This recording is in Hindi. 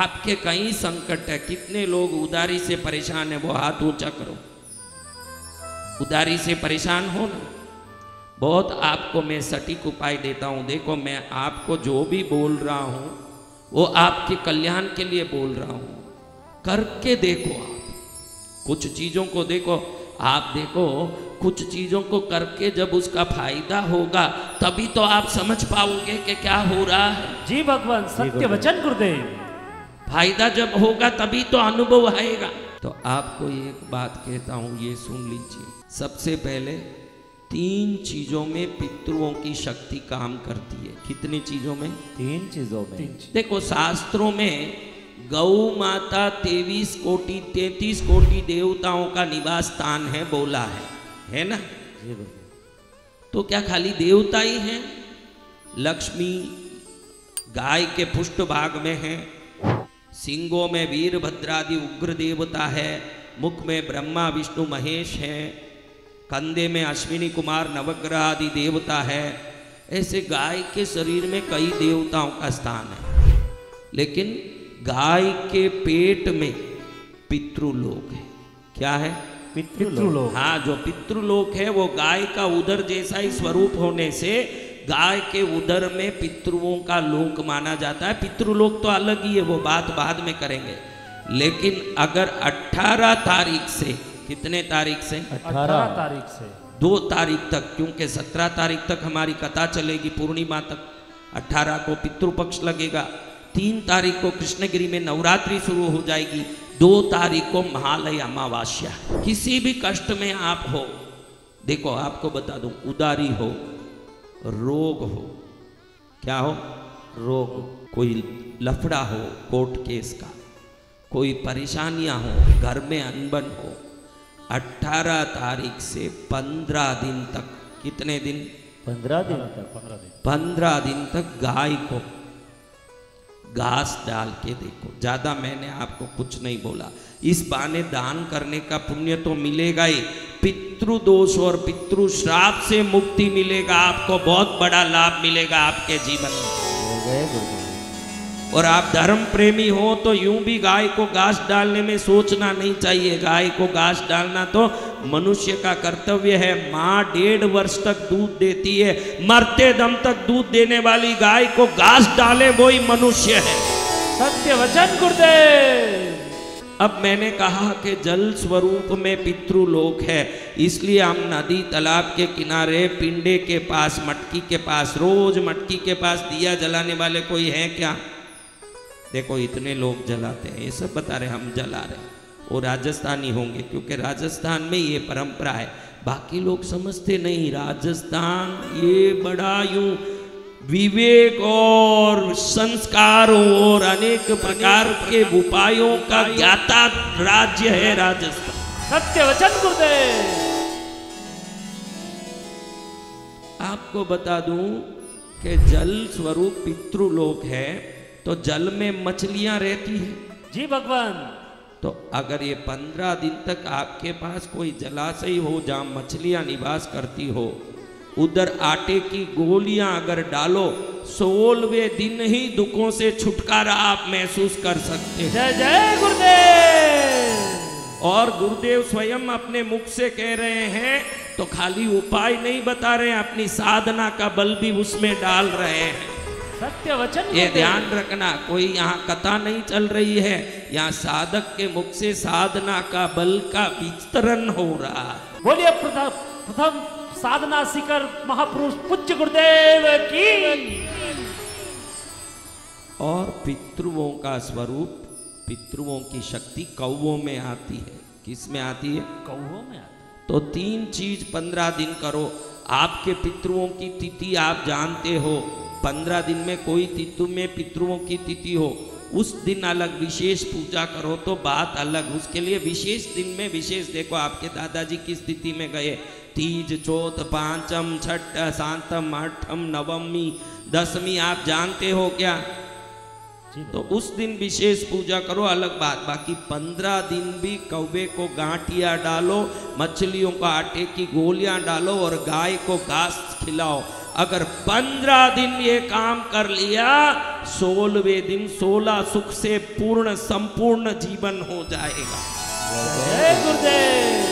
आपके कई संकट है। कितने लोग उदारी से परेशान है वो हाथ ऊँचा करो। उदारी से परेशान हो ना। बहुत आपको मैं सटीक उपाय देता हूँ। देखो मैं आपको जो भी बोल रहा हूँ वो आपके कल्याण के लिए बोल रहा हूँ। करके देखो आप। कुछ चीज़ों को देखो। आप देखो कुछ चीज़ों को करके जब उसका फ़ायदा होगा तभी तो आप समझ पाओगे कि क्या हो रहा है। जी भगवान सत्य वचन गुरुदेव। फ़ायदा जब होगा तभी तो अनुभव आएगा। तो आपको एक बात कहता हूँ ये सुन लीजिए। सबसे पहले तीन चीज़ों में पितृओं की शक्ति काम करती है। कितनी चीज़ों में? तीन चीज़ों में। तीन चीज़। देखो शास्त्रों में गौ माता तेईस कोटि तैतीस कोटि देवताओं का निवास स्थान है बोला है। है ना? तो क्या खाली देवता ही हैं? लक्ष्मी गाय के पुष्ट भाग में है। सिंगों में वीरभद्रादि उग्र देवता है मुख में ब्रह्मा विष्णु महेश है कंधे में अश्विनी कुमार नवग्रह आदि देवता है। ऐसे गाय के शरीर में कई देवताओं का स्थान है। लेकिन गाय के पेट में पितृलोक है। क्या है? पितृलोक। हाँ जो पितृलोक है वो गाय का उदर जैसा ही स्वरूप होने से गाय के उदर में पितृओं का लोक माना जाता है। पितृलोक तो अलग ही है वो बात बाद में करेंगे। लेकिन अगर 18 तारीख से कितने तारीख से? अठारह अठारह तारीख से। दो तारीख तक क्योंकि 17 तारीख तक हमारी कथा चलेगी पूर्णिमा तक। 18 को पितृपक्ष लगेगा। तीन तारीख को कृष्णगिरी में नवरात्रि शुरू हो जाएगी। दो तारीख को महालय अमावास्या। किसी भी कष्ट में आप हो देखो आपको बता दूँ उदारी हो रोग हो। क्या हो? रोग। कोई लफड़ा हो कोर्ट केस का। कोई परेशानियाँ हो घर में अनबन हो। 18 तारीख से 15 दिन तक। कितने दिन? पंद्रह दिन। तक पंद्रह दिन। पंद्रह दिन तक गाय को घास डाल के देखो। ज़्यादा मैंने आपको कुछ नहीं बोला। इस बहाने दान करने का पुण्य तो मिलेगा ही। पितृ दोष और पितृ श्राप से मुक्ति मिलेगा, आपको बहुत बड़ा लाभ मिलेगा आपके जीवन में। और आप धर्म प्रेमी हो तो यूँ भी गाय को घास डालने में सोचना नहीं चाहिए। गाय को घास डालना तो मनुष्य का कर्तव्य है। माँ डेढ़ वर्ष तक दूध देती है, मरते दम तक दूध देने वाली गाय को घास डाले वो ही मनुष्य है। सत्य वचन, गुरुदेव। अब मैंने कहा कि जल स्वरूप में पितृलोक है, इसलिए हम नदी तालाब के किनारे, पिंडे के पास, मटकी के पास, रोज मटकी के पास दिया जलाने वाले कोई है क्या? देखो, इतने लोग जलाते हैं, ये सब बता रहे हम जला रहे वो राजस्थानी होंगे, क्योंकि राजस्थान में ये परंपरा है। बाकी लोग समझते नहीं, राजस्थान ये बड़ा यूँ विवेक और संस्कारों और अनेक प्रकार के उपायों का ज्ञाता राज्य है राजस्थान। सत्य वचन गुरुदेव। आपको बता दूँ कि जल स्वरूप पितृलोक है तो जल में मछलियाँ रहती हैं। जी भगवान। तो अगर ये पंद्रह दिन तक आपके पास कोई जलाशय हो जहाँ मछलियाँ निवास करती हो उधर आटे की गोलियाँ अगर डालो सोलवे दिन ही दुखों से छुटकारा आप महसूस कर सकते हैं। जय जय गुरुदेव। और गुरुदेव स्वयं अपने मुख से कह रहे हैं तो खाली उपाय नहीं बता रहे हैं अपनी साधना का बल भी उसमें डाल रहे हैं। सत्य वचन ये ध्यान रखना कोई यहाँ कथा नहीं चल रही है यहाँ साधक के मुख से साधना का बल का विस्तरण हो रहा। बोलिए प्रथम प्रथम साधना शिखर महापुरुष पूज्य गुरुदेव की। और पितृओं का स्वरूप पितृओं की शक्ति कौवों में आती है। किसमें आती है? कौओं में आता तो तीन चीज़ पंद्रह दिन करो। आपके पितृओं की तिथि आप जानते हो। पंद्रह दिन में कोई तिथि में पितृओं की तिथि हो। उस दिन अलग विशेष पूजा करो तो बात अलग। उसके लिए विशेष दिन में विशेष देखो आपके दादाजी किस तिथि में गए। तीज चौथ पांचम छठ सातम आठम नवमी दसवीं आप जानते हो क्या? तो उस दिन विशेष पूजा करो, अलग बात। बाकी पंद्रह दिन भी कौवे को गांठिया डालो, मछलियों को आटे की गोलियाँ डालो और गाय को घास खिलाओ। अगर पंद्रह दिन ये काम कर लिया, सोलहवें दिन सोलह सुख से पूर्ण, संपूर्ण जीवन हो जाएगा। जय गुरुदेव।